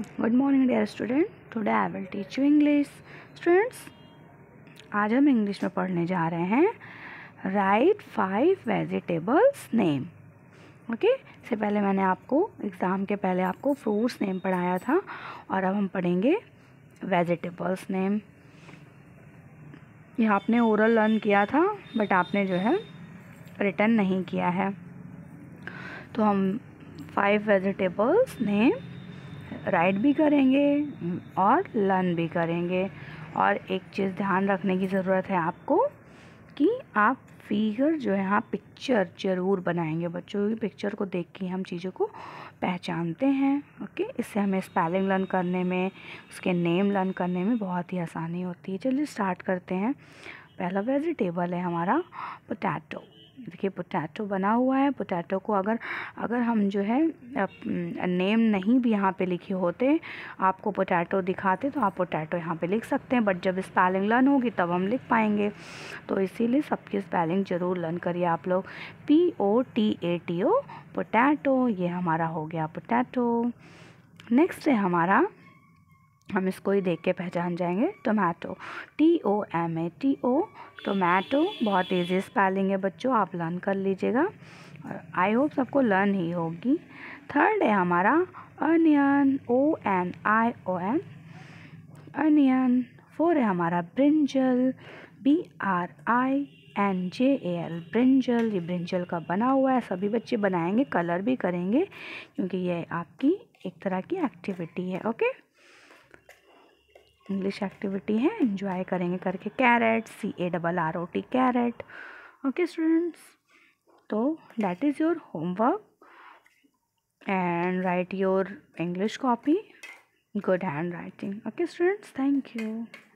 Good morning dear student today I will teach you English students आज हम English में पढ़ने जा रहे हैं. Write five vegetables name okay इससे पहले मैंने आपको एग्ज़ाम के पहले आपको फ्रूट्स नेम पढ़ाया था. और अब हम पढ़ेंगे वेजिटेबल्स नेम ये आपने ओरल लर्न किया था बट आपने जो है रिटर्न नहीं किया है. तो हम फाइव वेजिटेबल्स नेम राइट भी करेंगे, और लर्न भी करेंगे। और एक चीज़ ध्यान रखने की ज़रूरत है आपको कि आप फिगर जो है हाँ पिक्चर ज़रूर बनाएँगे। बच्चों की पिक्चर को देख के हम चीज़ों को पहचानते हैं, ओके? इससे हमें स्पेलिंग लर्न करने में, उसके नेम लर्न करने में बहुत ही आसानी होती है। चलिए स्टार्ट करते हैं। पहला वेजिटेबल है हमारा पोटैटो। देखिए, पोटैटो बना हुआ है। पोटैटो को अगर अगर हम जो है नेम नहीं भी यहाँ पे लिखे होते, आपको पोटैटो दिखाते तो आप पोटैटो यहाँ पे लिख सकते हैं। बट जब स्पेलिंग लर्न होगी, तब हम लिख पाएँगे। तो इसीलिए सबकी स्पेलिंग ज़रूर लर्न करिए आप लोग। P O T A T O potato, ये हमारा हो गया पोटैटो। नेक्स्ट है हमारा हम इसको ही देख के पहचान जाएँगे tomato T O M A T O tomato बहुत ईजी स्पेलिंग है बच्चों, आप लर्न कर लीजिएगा। आई होप सबको लर्न ही होगी। थर्ड है हमारा onion O N I O N onion four है हमारा brinjal B R I N J A L brinjal ये ब्रिंजल का बना हुआ है, सभी बच्चे बनाएँगे कलर भी करेंगे, क्योंकि ये आपकी एक तरह की एक्टिविटी है ओके इंग्लिश एक्टिविटी है इन्जॉय करेंगे करके carrot C A double R O T carrot okay students तो that is your homework and write your English copy handwriting okay students thank you.